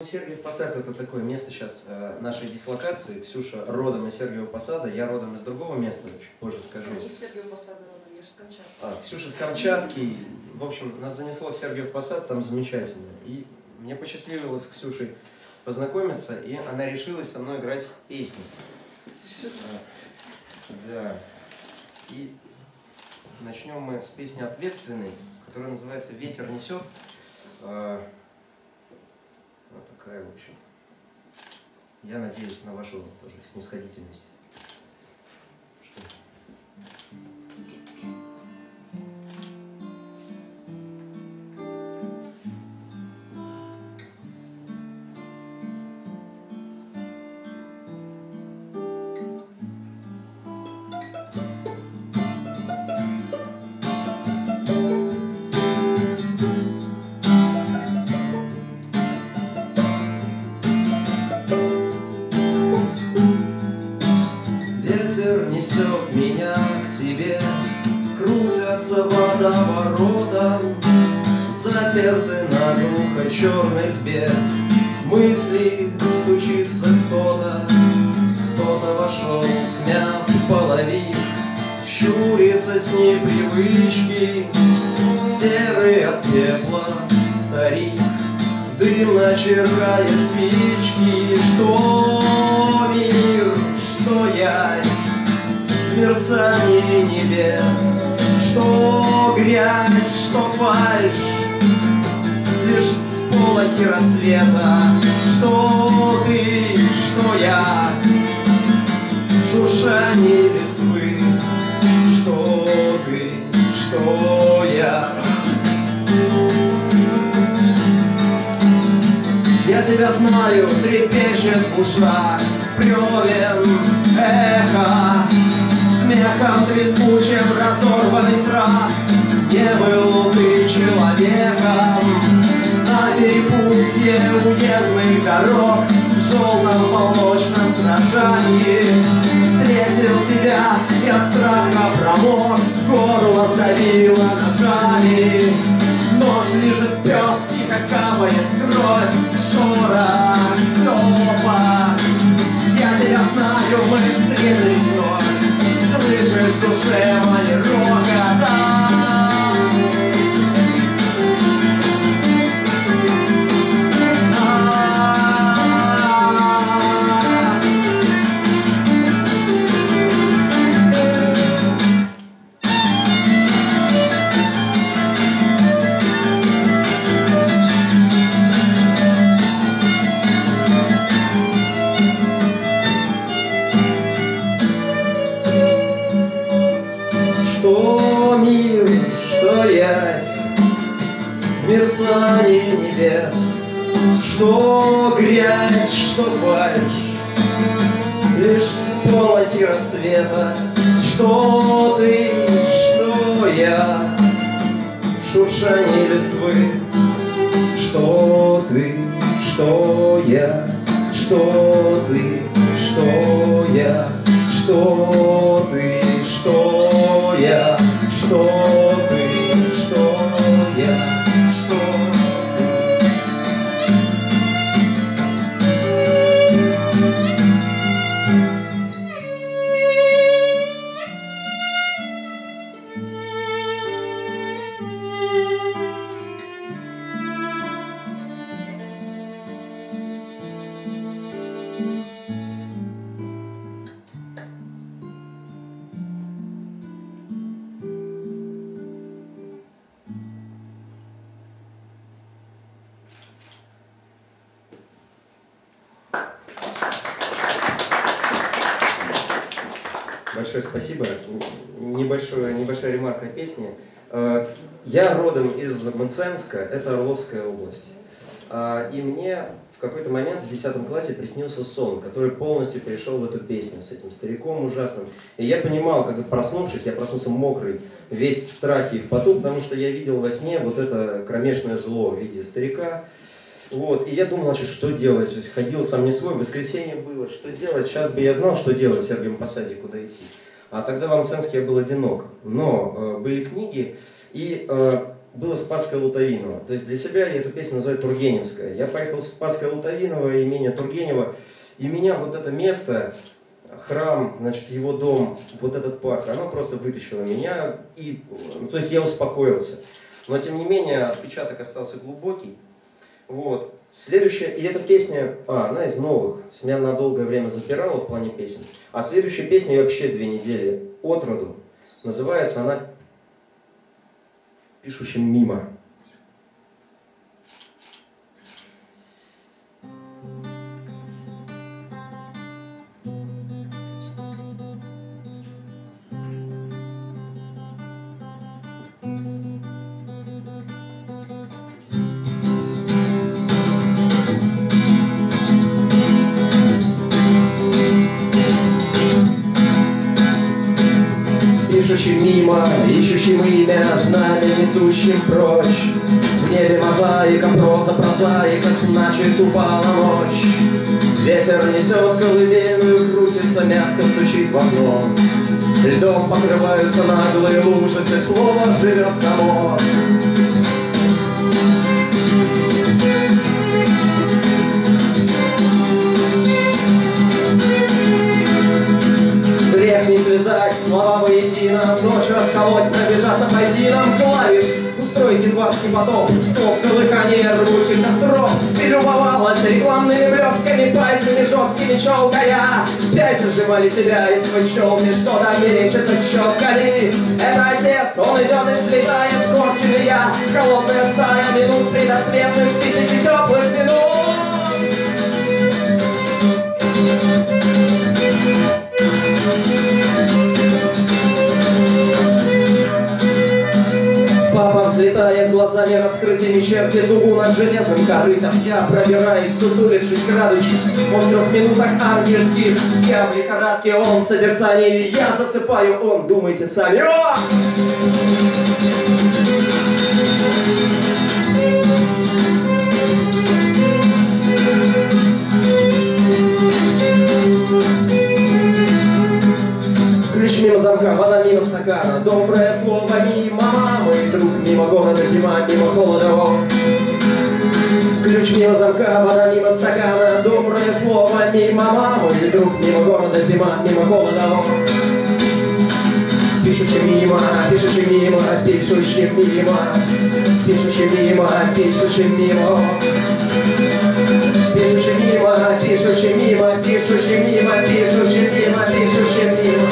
Сергиев Посад это такое место сейчас э, нашей дислокации. Ксюша родом из Сергиева Посада, я родом из другого места, чуть позже скажу. Не из Сергиева Посада родом, я же с Камчатки. А, Ксюша с Камчатки. В общем, нас занесло в Сергиев Посад, там замечательно. И мне посчастливилось с Ксюшей познакомиться, и она решилась со мной играть песни. А, да. И начнем мы с песни ответственной, которая называется «Ветер несет». Вот такая, в общем. Я надеюсь на вашу тоже снисходительность. Заперты наглухо черной избе. Мысли стучится кто-то, Кто-то вошел, смяв половик, Щурится с непривычки, Серый от пепла старик, Дым начеркает спички, Что мир, что я, мерцание небес, Что грязь, что фальшь, Лишь всполохи рассвета, Что ты, что я, Шуршание листвы, Что ты, что я. Я тебя знаю, трепещет в ушах бревен эхо. Смехом трескучим разорванный страх. Не был ты Перепутье уездных дорог В желтом полночном дрожании. Встретил тебя и от страха промок Горло сдавило ножами. Нож лежит пес, тихо капает кровь Шорох топа Я тебя знаю, мы встретились вновь. Слышишь душе мои мерцание небес, Что грязь, что фальшь, Лишь всполохи рассвета, Что ты, что я, Шуршание листвы, Что ты, что я, Что ты, что я, Что ты, Большое спасибо. Небольшое, небольшая ремарка о песне. Э, Я родом из Мценска, это Орловская область. А, И мне в какой-то момент в 10 классе приснился сон, который полностью перешел в эту песню с этим стариком ужасным. И я понимал, как проснувшись, я проснулся мокрый, весь в страхе и в поту, потому что я видел во сне вот это кромешное зло в виде старика. Вот, и я думал, значит, что делать. То есть ходил сам не свой, воскресенье было, что делать. Сейчас бы я знал, что делать в Сергием Посаде, куда идти. А тогда в Амценске я был одинок. Но э, были книги, и э, было Спасское Лутовиново. То есть для себя я эту песню называю Тургеневская. Я поехал в Спасское Лутовиново, имение Тургенева, и меня вот это место, храм, значит, его дом, вот этот парк, оно просто вытащило меня, и, то есть я успокоился. Но тем не менее отпечаток остался глубокий. Вот. Следующая, и эта песня, а, она из новых, меня на долгое время запирала в плане песен. А следующая песня вообще две недели от роду. Называется она «Пишущим мимо». Пишущим мимо, ищущим имя, знамя несущим прочь. В небе мозаика, проза, прозаика, значит упала ночь. Ветер несет колыбельную, крутится, мягко стучит в окно. Льдом покрываются наглые лужицы, слово живет само. Расколоть, пробежаться по единым клавиш Устроить едварский потом Слов колыхание строк Ты любовалась рекламными блестками Пальцами жесткими щелкая. Пять зажимали тебя и сквозь щелки Что-то мерещится щелкали Это отец, он идет Взлетая глазами раскрытыми черти дугу над железным корытом. Я пробираюсь, сутулившись, крадучись в трех минутах ангельских. Я в лихорадке, он в созерцании. Я засыпаю, он, думайте сами. О! Мимо города, зима мимо холода Ключ мимо замка, вода мимо стакана Доброе слово мимо мамы. Друг мимо города, зима мимо холода Пишущий мимо, пишущий мимо, пишущий мимо. Пишущий мимо, пишущий мимо. Пишущий мимо, пишущий мимо, пишущий мимо, пишущий мимо, пишущий мимо